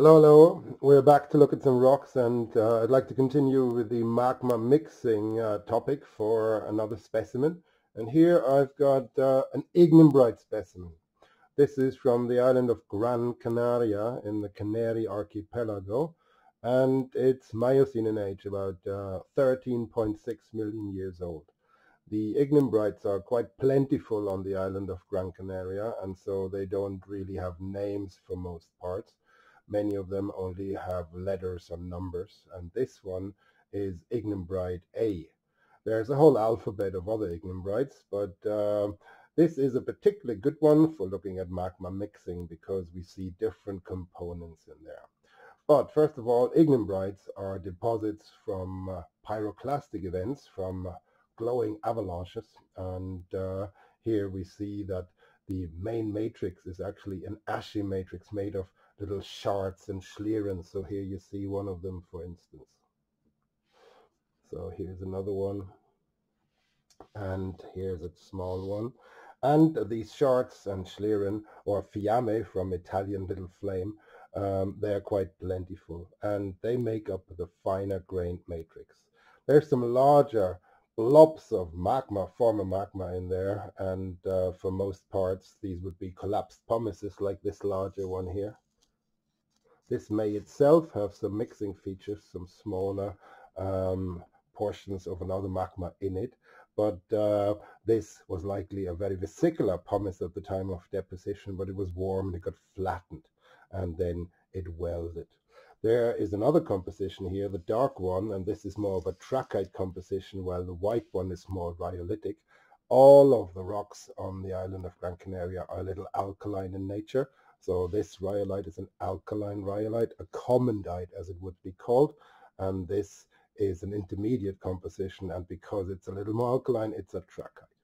Hello, hello. We're back to look at some rocks and uh, I'd like to continue with the magma mixing uh, topic for another specimen. And here I've got uh, an ignimbrite specimen. This is from the island of Gran Canaria in the Canary archipelago and it's Miocene in age, about 13.6 uh, million years old. The ignimbrites are quite plentiful on the island of Gran Canaria and so they don't really have names for most parts Many of them only have letters and numbers, and this one is ignimbrite A. There's a whole alphabet of other ignimbrites, but uh, this is a particularly good one for looking at magma mixing because we see different components in there. But first of all, ignimbrites are deposits from uh, pyroclastic events, from uh, glowing avalanches. And uh, here we see that the main matrix is actually an ashy matrix made of little shards and schlieren. So here you see one of them, for instance. So here's another one. And here's a small one. And these shards and schlieren, or fiamme from Italian little flame, um, they are quite plentiful. And they make up the finer grained matrix. There's some larger blobs of magma, former magma in there. And uh, for most parts, these would be collapsed pumices like this larger one here. This may itself have some mixing features, some smaller um, portions of another magma in it, but uh, this was likely a very vesicular pumice at the time of deposition, but it was warm and it got flattened and then it welded. There is another composition here, the dark one, and this is more of a trachyte composition, while the white one is more rhyolitic. All of the rocks on the island of Gran Canaria are a little alkaline in nature, so this rhyolite is an alkaline rhyolite, a comendite as it would be called. And this is an intermediate composition. And because it's a little more alkaline, it's a trachyte.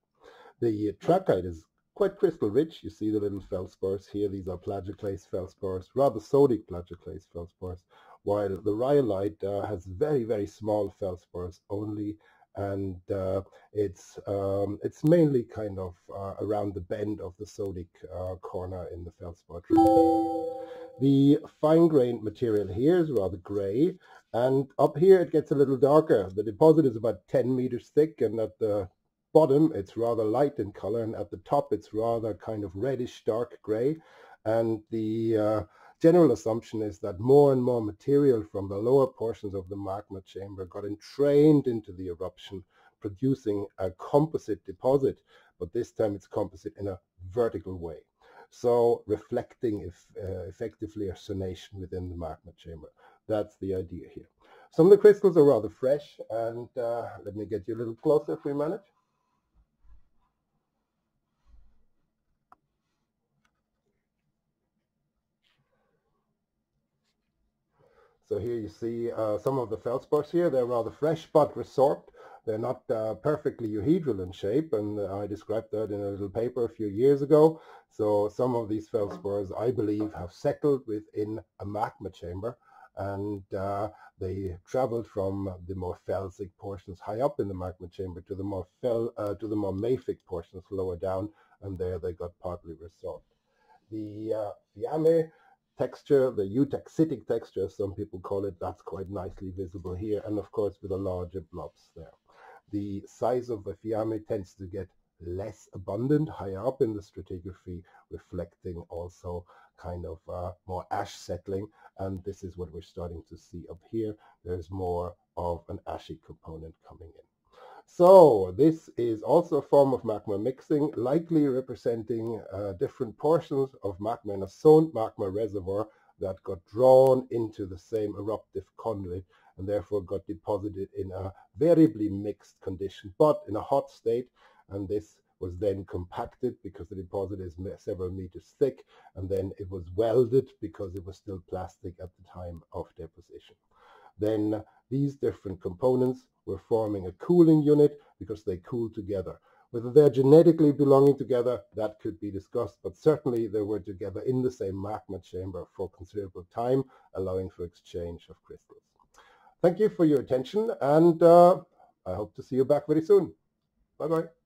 The trachyte is quite crystal rich. You see the little feldspars here. These are plagioclase feldspars, rather sodic plagioclase feldspars, while the rhyolite uh, has very, very small feldspars, only and uh, it's um, it's mainly kind of uh, around the bend of the sodic uh, corner in the feldspar. The fine-grained material here is rather gray, and up here it gets a little darker. The deposit is about 10 meters thick, and at the bottom it's rather light in color, and at the top it's rather kind of reddish dark gray, and the uh, general assumption is that more and more material from the lower portions of the magma chamber got entrained into the eruption, producing a composite deposit, but this time it's composite in a vertical way. So reflecting if, uh, effectively a zonation within the magma chamber. That's the idea here. Some of the crystals are rather fresh, and uh, let me get you a little closer if we manage. So here you see uh, some of the feldspars here. They're rather fresh but resorbed. They're not uh, perfectly euhedral in shape, and I described that in a little paper a few years ago. So some of these feldspars, I believe, have settled within a magma chamber, and uh, they traveled from the more felsic portions high up in the magma chamber to the more fel, uh, to the more mafic portions lower down, and there they got partly resorbed. The uh, fiamme texture, the eutaxitic texture, as some people call it, that's quite nicely visible here, and of course with the larger blobs there. The size of the fiamme tends to get less abundant higher up in the stratigraphy, reflecting also kind of uh, more ash settling, and this is what we're starting to see up here. There's more of an ashy component coming in. So this is also a form of magma mixing, likely representing uh, different portions of magma in a zoned magma reservoir that got drawn into the same eruptive conduit and therefore got deposited in a variably mixed condition, but in a hot state. And this was then compacted because the deposit is several meters thick, and then it was welded because it was still plastic at the time of deposition. Then these different components were forming a cooling unit because they cool together. Whether they're genetically belonging together, that could be discussed, but certainly they were together in the same magma chamber for considerable time, allowing for exchange of crystals. Thank you for your attention, and uh, I hope to see you back very soon. Bye-bye.